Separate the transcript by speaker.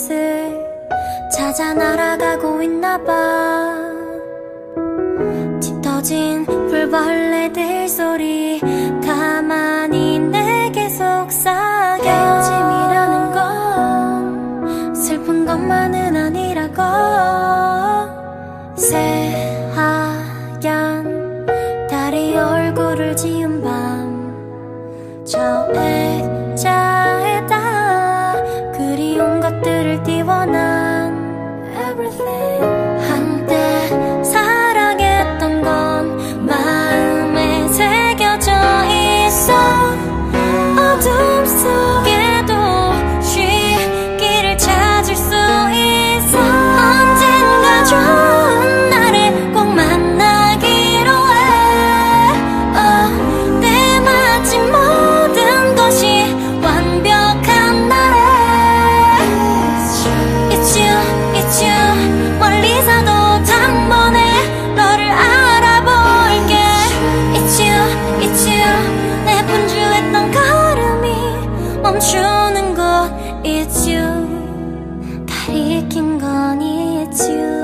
Speaker 1: 곳을 찾아 날아가고 있나봐 짙어진 불벌레들 소리 가만히 내게 속삭여 짐이라는 건 슬픈 것만은 아니라고 새하얀 달이 얼굴을 지은 밤 저. everything. you.